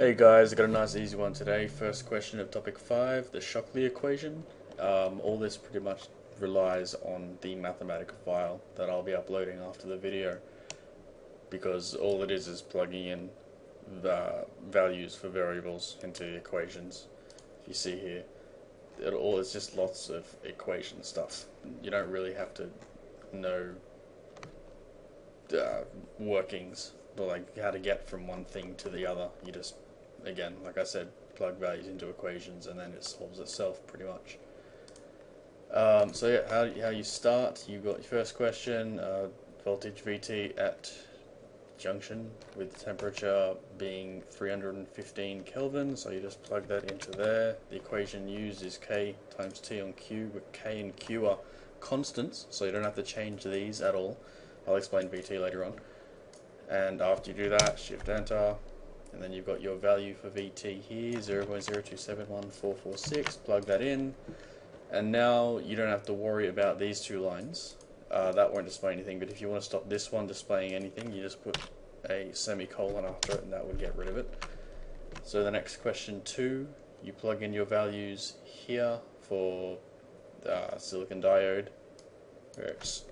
Hey guys, I got a nice easy one today. First question of topic 5, the Shockley equation. Um, all this pretty much relies on the Mathematica file that I'll be uploading after the video because all it is is plugging in the values for variables into the equations. You see here, it all it's just lots of equation stuff. You don't really have to know uh, workings or like how to get from one thing to the other. You just again, like I said, plug values into equations and then it solves itself pretty much. Um, so yeah, how, how you start, you got your first question, uh, voltage VT at junction with temperature being 315 Kelvin, so you just plug that into there. The equation used is K times T on Q, where K and Q are constants, so you don't have to change these at all. I'll explain VT later on. And after you do that, shift enter, and then you've got your value for VT here, 0.0271446, plug that in, and now you don't have to worry about these two lines. Uh, that won't display anything, but if you want to stop this one displaying anything, you just put a semicolon after it and that would get rid of it. So the next question two, you plug in your values here for uh, silicon diode, where it's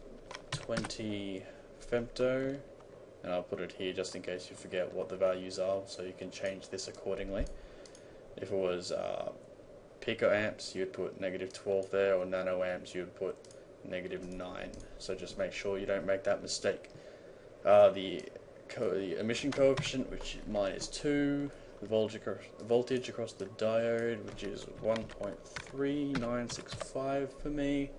20 femto, and I'll put it here just in case you forget what the values are so you can change this accordingly. If it was uh, picoamps you'd put negative 12 there or nanoamps you'd put negative 9 so just make sure you don't make that mistake. Uh, the, the, emission coefficient which mine is 2 the voltage across, voltage across the diode which is 1.3965 for me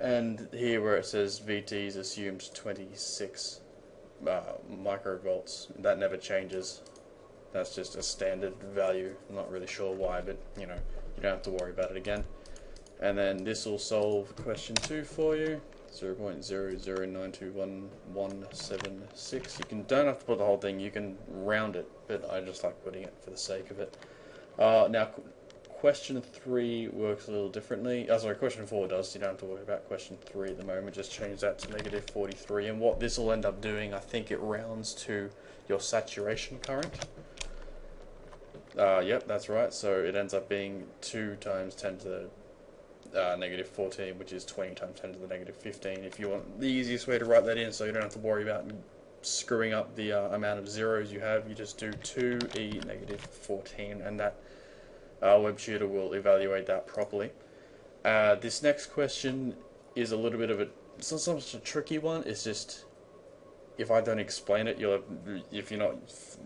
and here where it says VT is assumed 26 uh, microvolts. That never changes. That's just a standard value. I'm not really sure why, but you know, you don't have to worry about it again. And then this will solve question two for you. 0.0092176. You can don't have to put the whole thing. You can round it, but I just like putting it for the sake of it. Uh, now, question three works a little differently. Oh, sorry, question four does. You don't have to worry about question three at the moment. Just change that to negative 43. And what this will end up doing, I think it rounds to your saturation current. Uh, yep, that's right. So it ends up being 2 times 10 to the uh, negative 14, which is 20 times 10 to the negative 15. If you want the easiest way to write that in so you don't have to worry about screwing up the uh, amount of zeros you have, you just do 2e negative 14, and that uh, WebTutor will evaluate that properly. Uh, this next question is a little bit of a, it's not so much a tricky one, it's just, if I don't explain it, you'll, if you're not,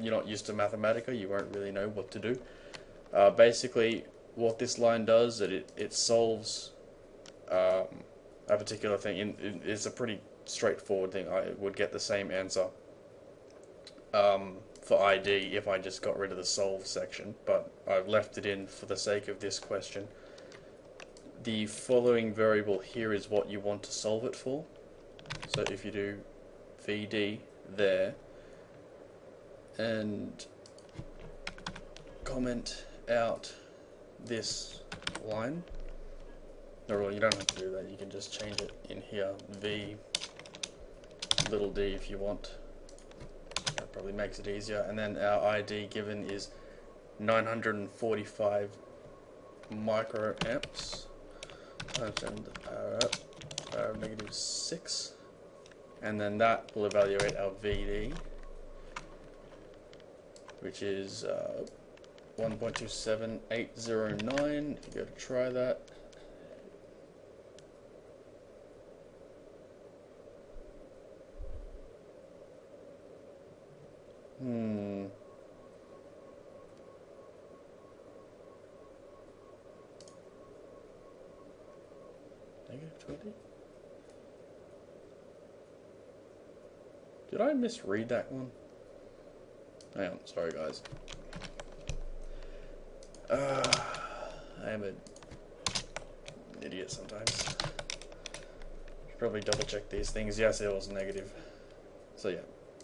you're not used to Mathematica, you won't really know what to do. Uh, basically, what this line does, that it, it solves um, a particular thing, in, in, it's a pretty straightforward thing, I would get the same answer. Um, for ID if I just got rid of the solve section, but I've left it in for the sake of this question. The following variable here is what you want to solve it for. So if you do VD there and comment out this line, no, really, you don't have to do that, you can just change it in here, V little d if you want probably makes it easier. And then our ID given is 945 microamps and power up, power negative 6. And then that will evaluate our VD, which is uh, 1.27809. If you go to try that, Hmm. Negative 20? Did I misread that one? Hang on, sorry guys. Uh, I am an idiot sometimes. Should probably double check these things. Yes, it was negative. So yeah,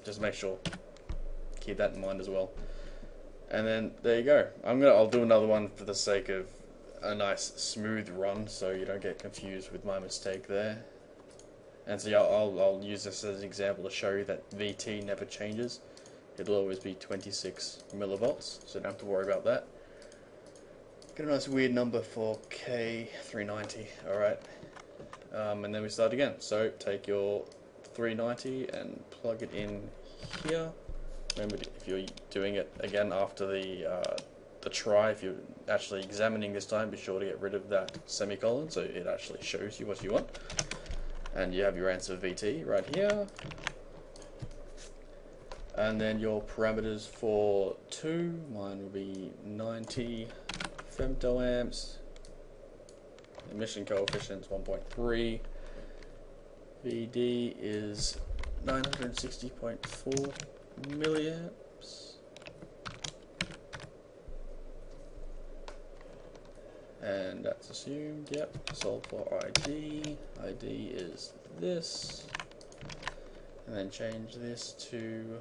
just make sure keep that in mind as well. And then there you go. I'm gonna I'll do another one for the sake of a nice smooth run, so you don't get confused with my mistake there. And so yeah, I'll I'll use this as an example to show you that VT never changes. it'll always be 26 millivolts, so don't have to worry about that. Get a nice weird number for K390, alright. Um, and then we start again. So take your 390 and plug it in here. Remember, if you're doing it again after the uh, the try, if you're actually examining this time, be sure to get rid of that semicolon so it actually shows you what you want. And you have your answer VT right here. And then your parameters for 2, mine will be 90 femtoamps. Emission coefficient is 1.3. VD is 960.4 milliamps. And that's assumed, yep. Solve for ID. ID is this. And then change this to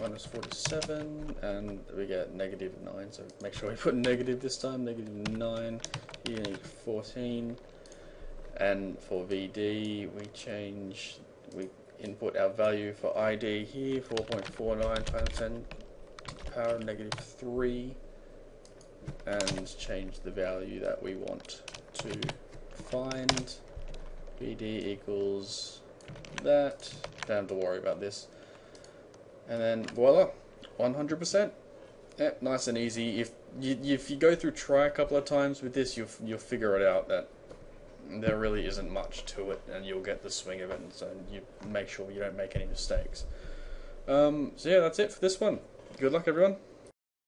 minus 47, and we get negative 9, so make sure we put negative this time, negative 9, here need 14. And for VD, we change, we input our value for ID here, 4.49 times 10 power negative 3 and change the value that we want to find. VD equals that. Don't have to worry about this. And then voila, 100%. Yep, nice and easy. If you, if you go through try a couple of times with this, you'll, you'll figure it out that there really isn't much to it and you'll get the swing of it and so you make sure you don't make any mistakes. Um, so yeah, that's it for this one. Good luck everyone.